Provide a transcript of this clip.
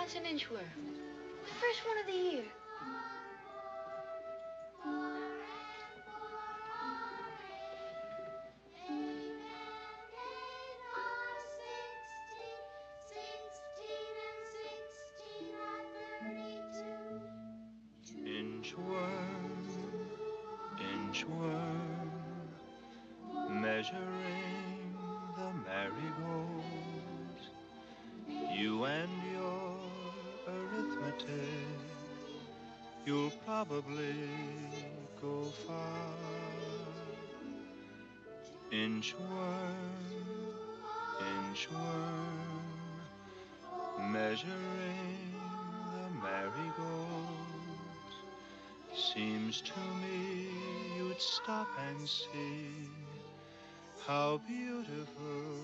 pass an inchworm. The first one of the year. Inchworm, inchworm, measuring the marigolds. You and you'll probably go far. Inchworm, inchworm, measuring the marigolds. Seems to me you'd stop and see how beautiful